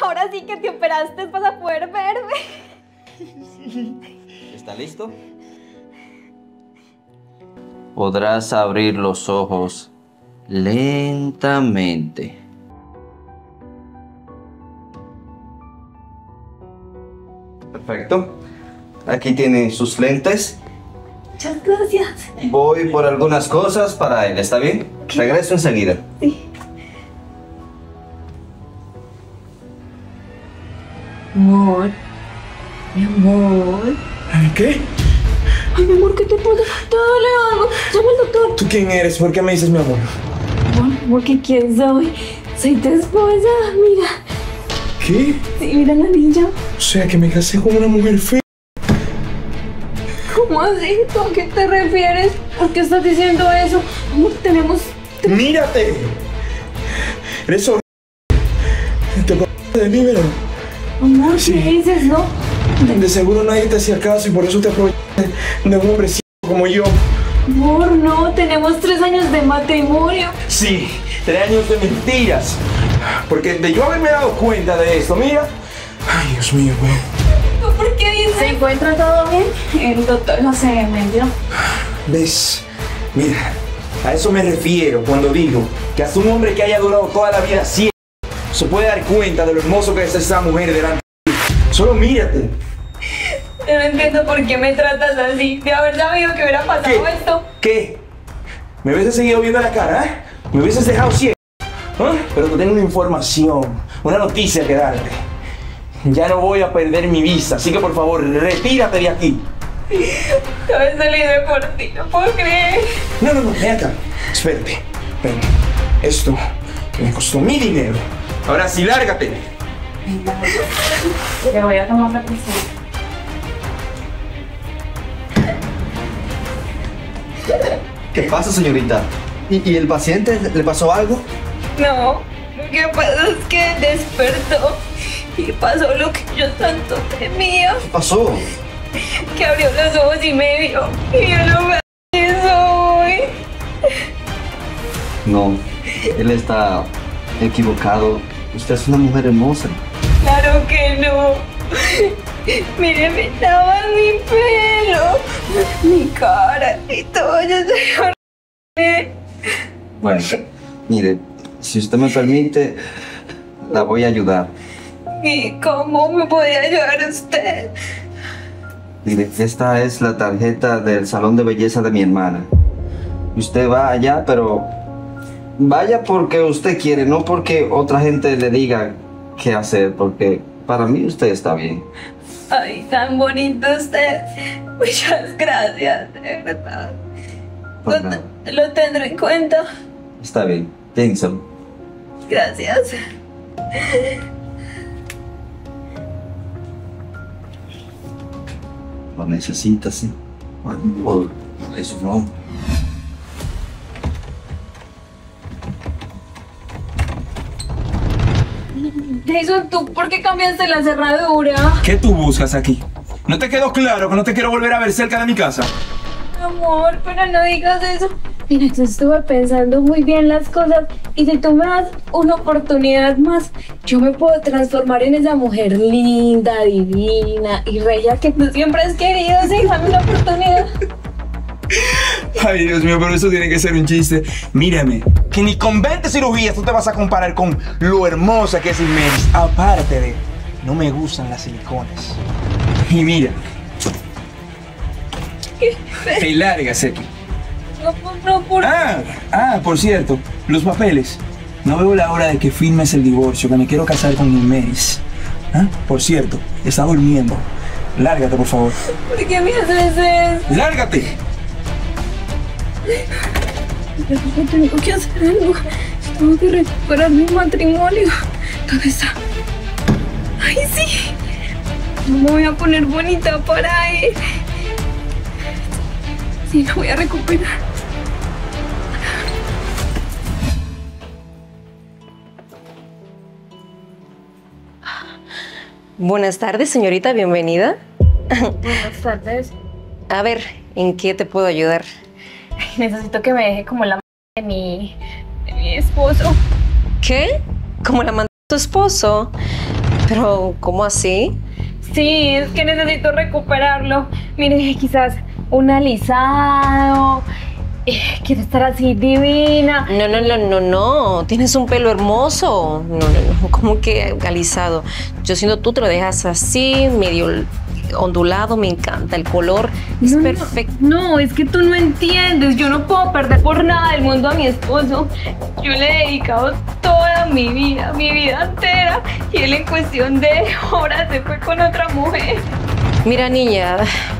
Ahora sí que te operaste para poder verme. ¿Está listo? Podrás abrir los ojos lentamente. Perfecto. Aquí tiene sus lentes. Muchas gracias. Voy por algunas cosas para él, ¿está bien? Regreso enseguida. Sí. Amor. Mi amor. ¿Qué? Ay, mi amor, ¿qué te pasa? Te duele algo. Llama al doctor. ¿Tú quién eres? ¿Por qué me dices mi amor? Amor, porque quién soy. Soy tu esposa. Mira. ¿Qué? Sí, mira la niña. O sea, que me casé con una mujer fea. ¿Cómo así? ¿Tú ¿A qué te refieres? ¿Por qué estás diciendo eso? Amor, tenemos. ¡Mírate! Eres horrible. Te de mí, ¿verdad? Amor, Sí. ¿qué dices, no? De seguro nadie te hacía caso y por eso te aprovechas de un hombre como yo. Amor, no. Tenemos tres años de matrimonio. Sí, tres años de mentiras. Porque de yo haberme dado cuenta de esto, mira. Ay, Dios mío, güey. ¿Tú ¿Por qué dices? ¿Se encuentra todo bien? El doctor no se me dio. ¿Ves? Mira, a eso me refiero cuando digo que hasta un hombre que haya durado toda la vida ciego se puede dar cuenta de lo hermoso que es esa mujer delante de ti. Solo mírate. Yo no entiendo por qué me tratas así. De haber sabido que hubiera pasado ¿Qué? esto. ¿Qué? ¿Me hubieses seguido viendo la cara? ¿eh? ¿Me hubieses dejado ciego? ¿Ah? Pero te tengo una información, una noticia que darte. Ya no voy a perder mi visa, así que por favor, retírate de aquí. Yo he salido por ti, no puedo creer. No, no, no, ven acá. Espérate. Ven. Esto me costó mi dinero. Ahora sí, lárgate. Le voy a tomar la presión. ¿Qué pasa, señorita? ¿Y, y el paciente le pasó algo? No, lo que pasa es que despertó y pasó lo que yo tanto temía. ¿Qué pasó? Que abrió los ojos y me vio. Y yo no me soy. No, él está equivocado. Usted es una mujer hermosa. Claro que no. Mire, me daban mi pelo, mi cara y todo. Yo soy. Bueno, mire, si usted me permite, la voy a ayudar. ¿Y cómo me podía ayudar usted? Mire, esta es la tarjeta del salón de belleza de mi hermana. Usted va allá, pero vaya porque usted quiere, no porque otra gente le diga qué hacer, porque para mí usted está bien. Ay, tan bonito usted. Muchas gracias, de verdad. Por Lo, tendré en cuenta. Está bien, piénsalo. Gracias. Lo necesita, sí. Bueno, eso no. Jason, ¿tú por qué cambiaste la cerradura? ¿Qué tú buscas aquí? ¿No te quedó claro que no te quiero volver a ver cerca de mi casa? Amor, pero no digas eso. Mira, yo estuve pensando muy bien las cosas y si tú me das una oportunidad más, yo me puedo transformar en esa mujer linda, divina y regia que tú siempre has querido. Sí, dame una oportunidad. Ay, Dios mío, pero eso tiene que ser un chiste. Mírame, que ni con 20 cirugías tú te vas a comparar con lo hermosa que es Inmeris. Aparte de, no me gustan las silicones. Y mira. Te largas aquí. No, no, por Ah, ah, por cierto, los papeles. No veo la hora de que firmes el divorcio, que me quiero casar con Inmeris. Ah, por cierto, está durmiendo. Lárgate, por favor. ¿por qué me haces eso? ¡Lárgate! Yo tengo que hacer algo. Tengo que recuperar mi matrimonio. ¿Dónde está? ¡Ay, sí! Yo me voy a poner bonita para él. Sí, lo voy a recuperar. Buenas tardes, señorita, bienvenida. Buenas tardes. A ver, ¿en qué te puedo ayudar? Necesito que me deje como la de mi, de mi esposo. ¿Qué? ¿Cómo la mandó ¿Tu esposo? Pero, ¿cómo así? Sí, es que necesito recuperarlo. Mire, quizás un alisado. eh, Quiero estar así divina. No, no, no, no, no. Tienes un pelo hermoso. No, no, no. ¿Cómo que alisado? Yo siendo tú te lo dejas así, medio ondulado. Me encanta. El color es No, perfecto. No, es que tú no entiendes. Yo no puedo perder por nada del mundo a mi esposo. Yo le he dedicado toda mi vida, mi vida entera. Y él en cuestión de horas se fue con otra mujer. Mira, niña,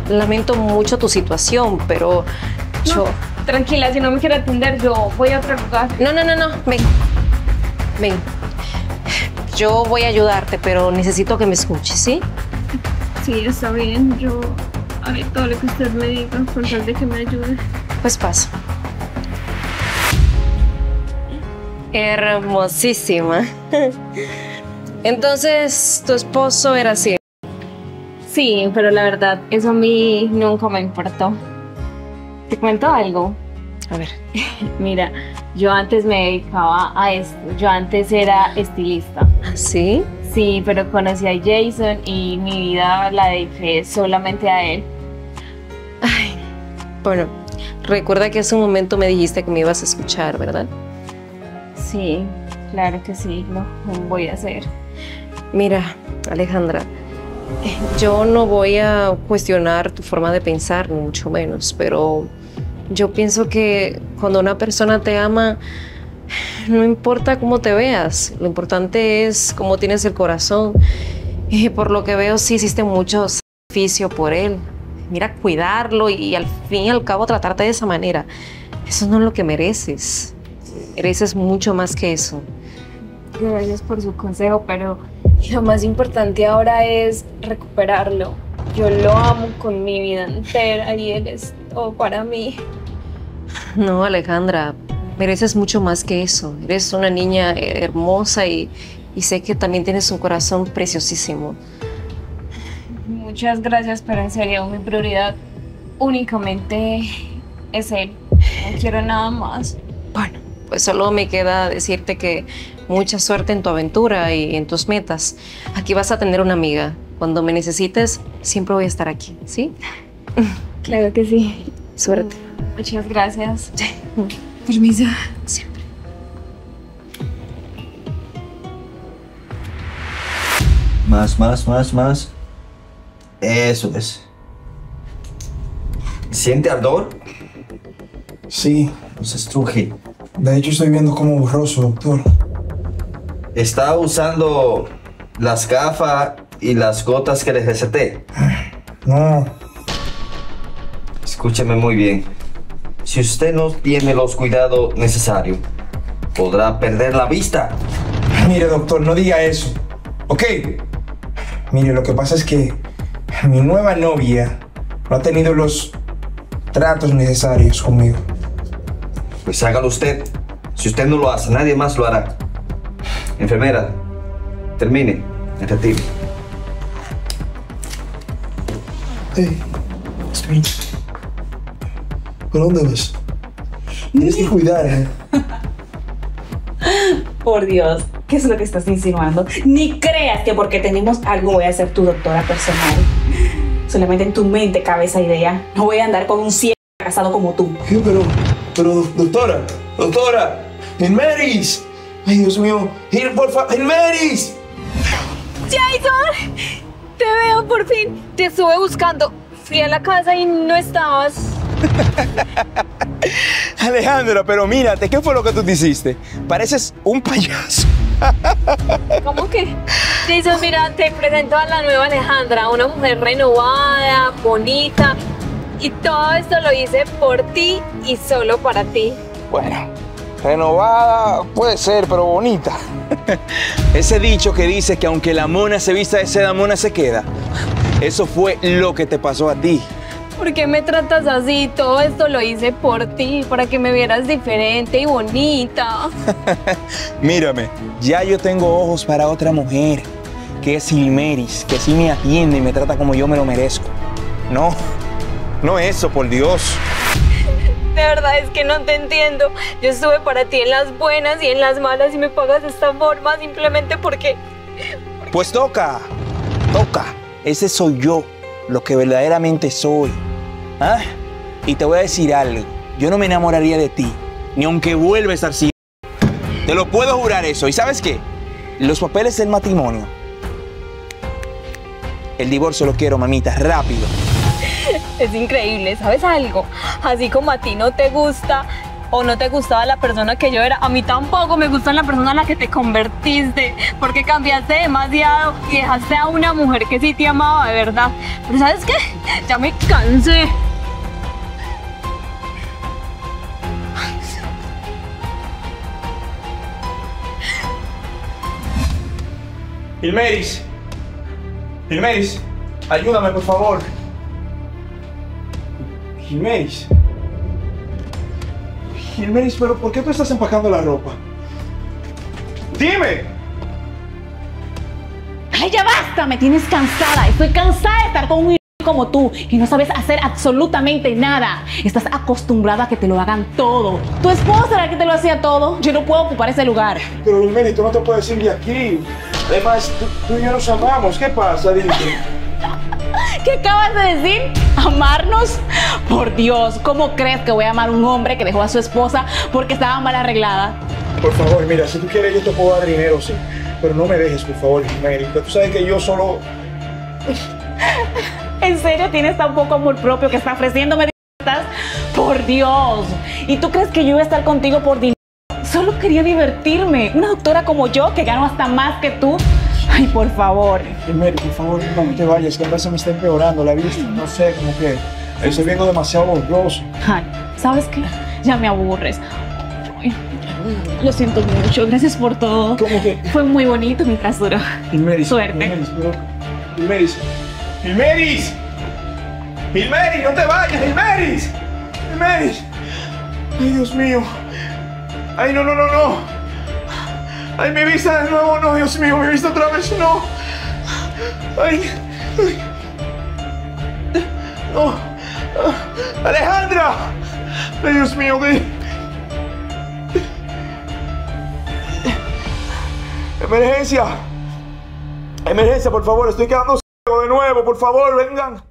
lamento mucho tu situación, pero yo... Tranquila, si no me quiere atender, yo voy a otro lugar. No, no, no, no. Ven. Ven. Yo voy a ayudarte, pero necesito que me escuches, ¿sí? Sí, está bien. Yo haré todo lo que usted me diga con tal de que me ayude. Pues pasa. Hermosísima. Entonces, tu esposo era así. Sí, pero la verdad, eso a mí nunca me importó. Te cuento algo. A ver. Mira, yo antes me dedicaba a esto. Yo antes era estilista. ¿Sí? Sí, pero conocí a Jason y mi vida la dediqué solamente a él. Bueno, recuerda que hace un momento me dijiste que me ibas a escuchar, ¿verdad? Sí, claro que sí, lo voy a hacer. Mira, Alejandra, yo no voy a cuestionar tu forma de pensar, ni mucho menos, pero yo pienso que cuando una persona te ama, no importa cómo te veas, lo importante es cómo tienes el corazón. Y por lo que veo, sí hiciste mucho sacrificio por él. Mira, cuidarlo y al fin y al cabo tratarte de esa manera. Eso no es lo que mereces. Mereces mucho más que eso. Gracias por su consejo, pero lo más importante ahora es recuperarlo. Yo lo amo con mi vida entera y él es todo para mí. No, Alejandra, mereces mucho más que eso. Eres una niña hermosa y, y sé que también tienes un corazón preciosísimo. Muchas gracias, pero en serio, mi prioridad únicamente es él. No quiero nada más. Bueno, pues solo me queda decirte que mucha suerte en tu aventura y en tus metas. Aquí vas a tener una amiga. Cuando me necesites, siempre voy a estar aquí, ¿sí? Claro que sí. Suerte. Muchas gracias. Permiso. Siempre. Más, más, más, más. Eso es. ¿Siente ardor? Sí, No se estruje. de hecho estoy viendo como borroso, doctor. Está usando las gafas y las gotas que les receté. No, Escúcheme muy bien. Si usted no tiene los cuidados necesarios, podrá perder la vista. mire doctor, no diga eso. ¿Ok? Mire, lo que pasa es que mi nueva novia no ha tenido los tratos necesarios conmigo. Pues hágalo usted. Si usted no lo hace, nadie más lo hará. Enfermera, termine. Me retiro. Hey, estoy... ¿Por dónde vas? Tienes que cuidar, ¿eh? Por Dios, ¿qué es lo que estás insinuando? Ni creas que porque tenemos algo voy a ser tu doctora personal. Solamente en tu mente cabe esa idea. No voy a andar con un ciego casado como tú. ¿Qué? Pero, pero, doc- doctora, doctora, Inmeris. Ay, Dios mío, Ir, por favor, Inmeris. Jason, te veo por fin. Te estuve buscando. Fui a la casa y no estabas. Alejandra, pero mírate, ¿qué fue lo que tú te hiciste? Pareces un payaso. ¿Cómo que? Jason, mira, te presento a la nueva Alejandra, una mujer renovada, bonita. Y todo esto lo hice por ti y solo para ti. Bueno, renovada puede ser, pero bonita. Ese dicho que dice que aunque la mona se vista de seda, mona se queda. Eso fue lo que te pasó a ti. ¿Por qué me tratas así? Todo esto lo hice por ti, para que me vieras diferente y bonita. Mírame, ya yo tengo ojos para otra mujer, que es Ilmeris, que sí me atiende y me trata como yo me lo merezco. No, no eso, por Dios. De verdad es que no te entiendo. Yo estuve para ti en las buenas y en las malas y me pagas de esta forma simplemente porque... Pues toca, toca. Ese soy yo, lo que verdaderamente soy. Y te voy a decir algo. Yo no me enamoraría de ti, ni aunque vuelva a estar ciego. Te lo puedo jurar eso. ¿Y sabes qué? Los papeles del matrimonio. El divorcio lo quiero, mamita, rápido. Es increíble, ¿sabes algo? Así como a ti no te gusta o no te gustaba la persona que yo era, a mí tampoco me gusta la persona en la que te convertiste, porque cambiaste demasiado y dejaste a una mujer que sí te amaba de verdad. Pero ¿sabes qué? Ya me cansé. Ilmeris. Ilmeris, ayúdame, por favor. Ilmeris. Ilmeris, pero ¿por qué tú estás empacando la ropa? Dime. ¡Ay, ya basta! Me tienes cansada. Estoy cansada de estar con un como tú, que no sabes hacer absolutamente nada. Estás acostumbrada a que te lo hagan todo. Tu esposa era la que te lo hacía todo. Yo no puedo ocupar ese lugar. Pero Ilmeris, tú no te puedes ir de aquí. Además, tú, tú y yo nos amamos. ¿Qué pasa? Dime. ¿Qué acabas de decir? ¿Amarnos? Por Dios, ¿cómo crees que voy a amar a un hombre que dejó a su esposa porque estaba mal arreglada? Por favor, mira, si tú quieres yo te puedo dar dinero, sí. Pero no me dejes, por favor, Ilmeris. Tú sabes que yo solo... ¿En serio tienes tan poco amor propio que está ofreciéndome dietas? Por Dios. ¿Y tú crees que yo iba a estar contigo por dinero? Solo quería divertirme. Una doctora como yo que gano hasta más que tú. Ay, por favor. Ilmeris, por favor, no te vayas, que a veces me está empeorando la vista. No sé, como que estoy viendo demasiado borroso. Ay, ¿sabes qué? Ya me aburres. Ay, Lo siento mucho. Gracias por todo. ¿Cómo que? Fue muy bonito duró. Ilmeris. Suerte. Ilmeris, pero... Ilmeris. Ilmeris. No te vayas, Ilmeris. Ilmeris. Ay, Dios mío. Ay, no, no, no, no. Ay, mi vista de nuevo, no, Dios mío, mi vista otra vez, no. Ay, ay. No. Alejandra. Ay, Dios mío. Emergencia. Emergencia, por favor, estoy quedando de nuevo, por favor, vengan.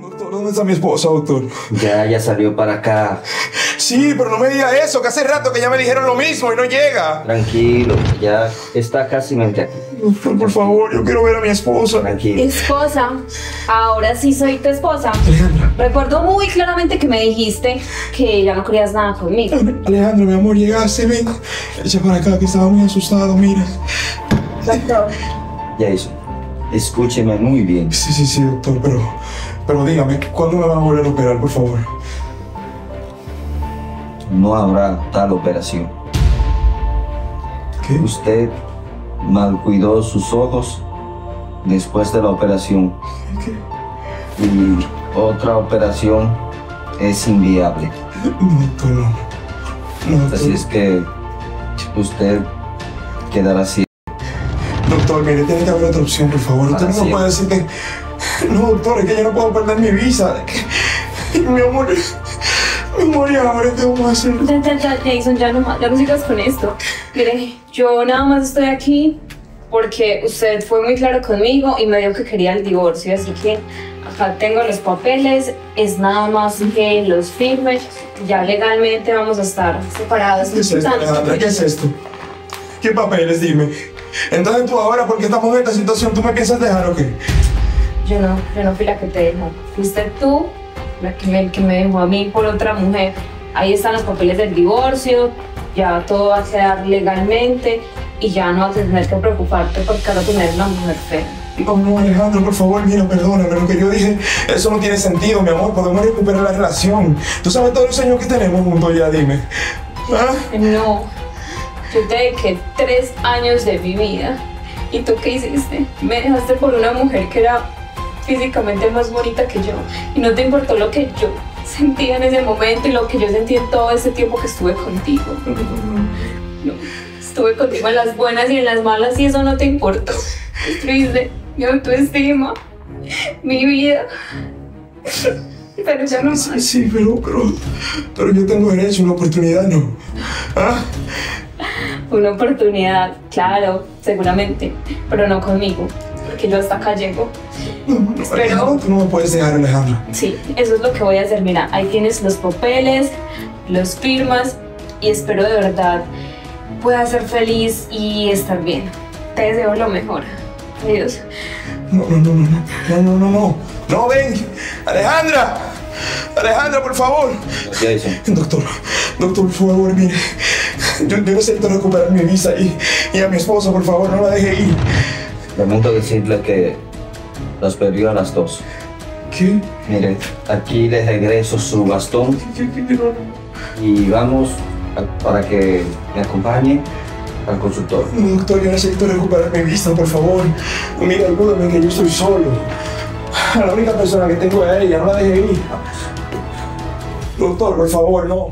Doctor, ¿dónde está mi esposa, doctor? Ya, ya salió para acá. Sí, pero no me diga eso, que hace rato que ya me dijeron lo mismo y no llega. Tranquilo, ya está casi mente aquí. Doctor, por favor, yo quiero ver a mi esposa. Tranquilo. Esposa, ahora sí soy tu esposa. Alejandra, Recuerdo muy claramente que me dijiste que ya no querías nada conmigo. Alejandra, mi amor, llegaste, ven. Echa para acá, que estaba muy asustado, mira. Doctor, Jason, escúcheme muy bien. Sí, sí, sí, doctor, pero, pero dígame, ¿cuándo me van a volver a operar, por favor? No habrá tal operación. ¿Qué? Usted malcuidó sus ojos después de la operación. ¿Qué? Y otra operación es inviable. No, doctor, no. No. Así es que usted quedará así. Doctor, mire, tiene que haber otra opción, por favor. Usted no puede decir que... No, doctor, es que yo no puedo perder mi visa. Que- Mi amor, mi amor, ¿y ahora qué vamos a hacer? Ya, ya, ya, Jason, ya no, más- ya no sigas con esto. Mire, yo nada más estoy aquí porque usted fue muy claro conmigo y me dijo que quería el divorcio, así que acá tengo los papeles, es nada más que los firme, ya legalmente vamos a estar separados. ¿Qué es esto? ¿Qué es esto? ¿Qué papeles? Dime. Entonces tú ahora, porque estamos en esta situación, ¿tú me piensas dejar o qué? Yo no, yo no fui la que te dejó. Fuiste tú la que me, que me dejó a mí por otra mujer. Ahí están los papeles del divorcio, ya todo va a quedar legalmente y ya no vas a tener que preocuparte porque vas a tener una mujer fea. Oh, no, Alejandro, por favor, mira, perdóname. Lo que yo dije, eso no tiene sentido, mi amor. Podemos recuperar la relación. Tú sabes todos los años que tenemos juntos ya, dime. ¿Ah? No, yo te dediqué tres años de mi vida. ¿Y tú qué hiciste? Me dejaste por una mujer que era físicamente más bonita que yo. Y no te importó lo que yo sentía en ese momento y lo que yo sentí en todo ese tiempo que estuve contigo. No, estuve contigo en las buenas y en las malas y eso no te importó. Destruiste mi autoestima, mi vida. Pero yo no Sí, sí, pero, pero, pero yo tengo derecho a una oportunidad, ¿no? ¿Ah? Una oportunidad, claro, seguramente, pero no conmigo, porque yo hasta acá llego. No, no, Espero. Alejandra, tú no me puedes dejar, Alejandra. Sí, eso es lo que voy a hacer. Mira, ahí tienes los papeles, los firmas y espero de verdad pueda ser feliz y estar bien. Te deseo lo mejor. Adiós. No, no, no, no, no, no, no, no. No, ven. Alejandra. Alejandra, por favor. Doctor, doctor, por favor, mire. Yo, yo necesito recuperar mi visa y, y a mi esposa, por favor, no la deje ir. lamento decirle que las perdió a las dos. ¿Qué? Mire, aquí le regreso su bastón ¿Qué, qué, qué? Y vamos a- para que me acompañe al consultorio. No, doctor, yo necesito recuperar mi vista, por favor. Mira, ayúdame, que yo estoy solo. La única persona que tengo es ella, no la deje ir. Doctor, por favor, no.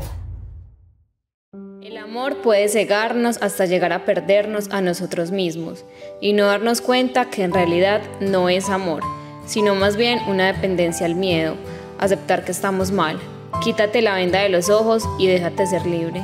Amor puede cegarnos hasta llegar a perdernos a nosotros mismos y no darnos cuenta que en realidad no es amor, sino más bien una dependencia al miedo, aceptar que estamos mal. Quítate la venda de los ojos y déjate ser libre.